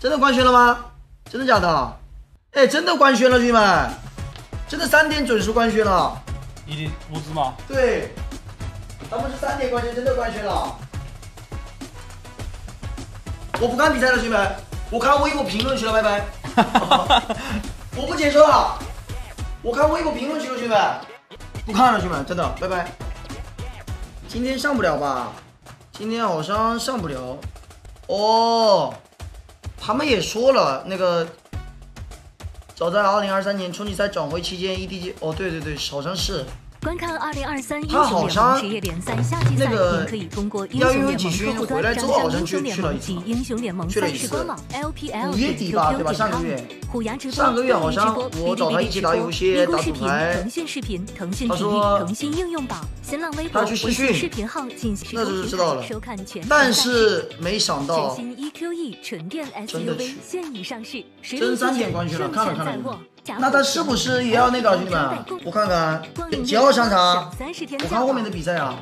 真的官宣了吗？真的假的？哎，真的官宣了，兄弟们，真的三点准时官宣了。你的物资吗？对，他们是三点官宣，真的官宣了。我不看比赛了，兄弟们，我看微博评论区了，拜拜。我不解说了，我看微博评论区了，兄弟们，不看了，兄弟们，真的，拜拜。今天上不了吧？今天好像上不了。哦，他们也说了，那个早在二零二三年春季赛转会期间，EDG 哦，对对对，好像是。观看二零二三英雄联盟职业联赛夏季赛，您可以通过英雄联盟客户端张上英雄联盟及英雄联盟赛事官网 LPL 月底吧，对吧？上个月，上个月好像我找他一起打游戏，打视频，腾讯视频、腾讯体育、腾讯应用宝、新浪微博、微信视频号进行那就是知道了。但是没想到，全新 EQE 纯电 SUV 现已上市，真三点关去了，看了看了。那他是不是也要那个兄弟们？我看看几号上场？我看后面的比赛啊。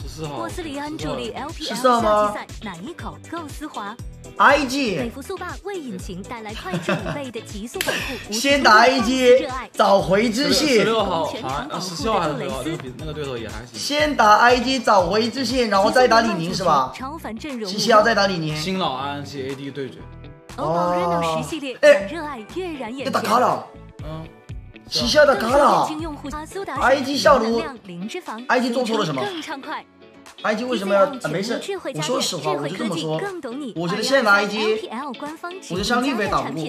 十四号。十四号吗？哪一口够丝滑？IG。美孚速霸为引擎带来快至五倍的极速保护。先打 IG，找回自信。十六号啊，十七号还是十号？那个比那个对手也还行。先打 IG，找回自信，然后再打李宁是吧？十七号再打李宁。新老 RNG AD 对决。哦。哎，要打卡了。嗯，旗下的卡了，IG 下路，IG 做错了什么？IG 为什么要？啊，没事，我说实话，我就这么说。我觉得现在的 IG，我觉得像绿飞打不过。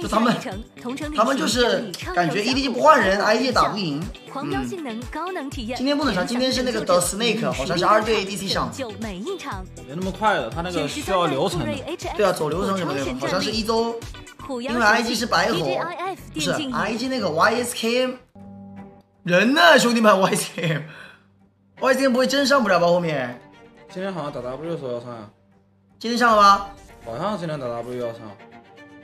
就他们，他们就是感觉 EDG 不换人，IG 打不赢。嗯。今天不能上，今天是那个 The Snake，好像是二队 ADC 上。没那么快的，他那个需要流程。对啊，走流程什么的，好像是一周。因为 IG 是白虎，不是 IG 那个 YSKM 人呢，兄弟们，YSKM，YSKM 不会真上不了吧？后面今天好像打 W 的时候要上呀，今天上了吗？好像今天打 W 要上，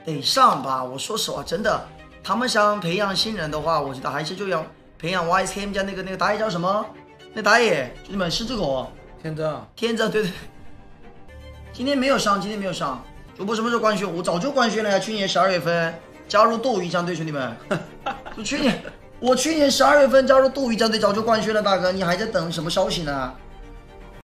得上吧？我说实话，真的，他们想培养新人的话，我觉得还是就要培养 YSKM 家那个那个打野叫什么？那打野兄弟们是这个天真，天真，对对，今天没有上，今天没有上。主播什么时候官宣？我早就官宣了呀！去年十二月份加入斗鱼战队，兄弟们，就去年，我去年十二月份加入斗鱼战队，早就官宣了，大哥，你还在等什么消息呢？